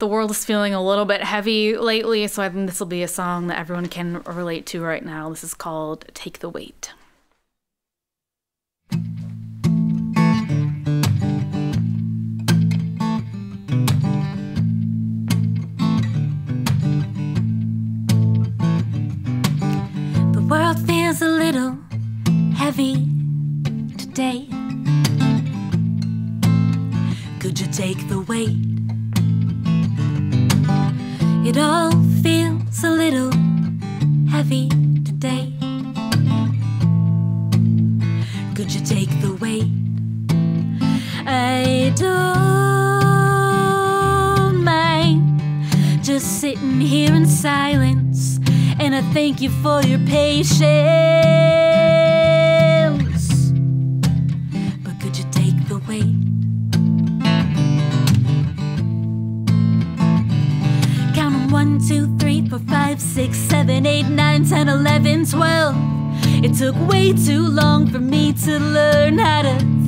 the world is feeling a little bit heavy lately, so I think this will be a song that everyone can relate to right now. This is called Take the Weight. The world feels a little heavy today. Could you take the weight? It all feels a little heavy today. Could you take the weight? I don't mind just sitting here in silence, and I thank you for your patience. 8, 9, 10, 11, 12. It took way too long for me to learn how to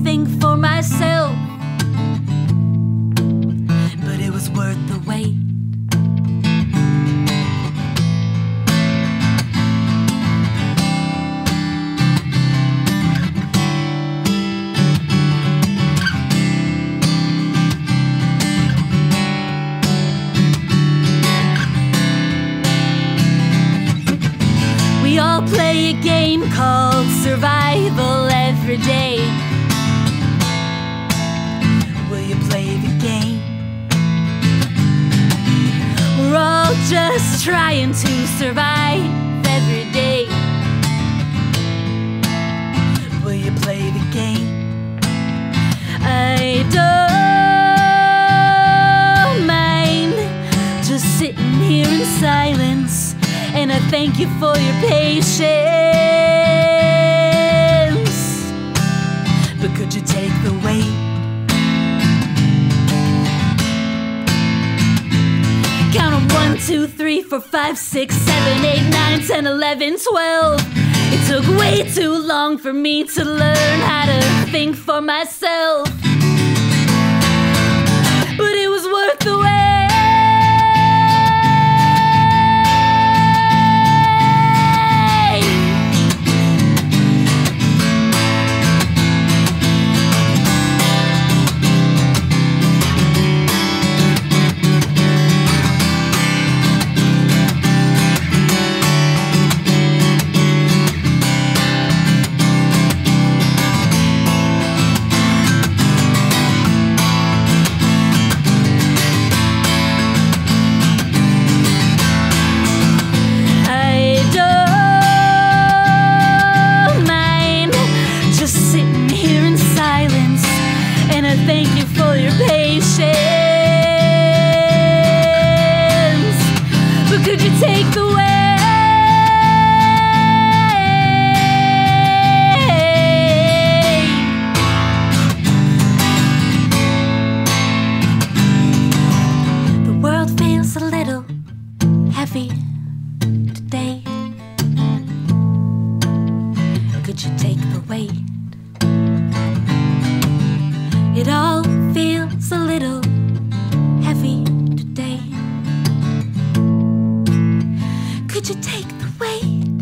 play a game called survival every day. Will you play the game? We're all just trying to survive every day. Will you play the game? Thank you for your patience. But could you take the weight? Count 'em one, two, three, four, five, six, seven, eight, nine, ten, eleven, twelve. It took way too long for me to learn how to think for myself. But it was worth the wait. It all feels a little heavy today. Could you take the weight?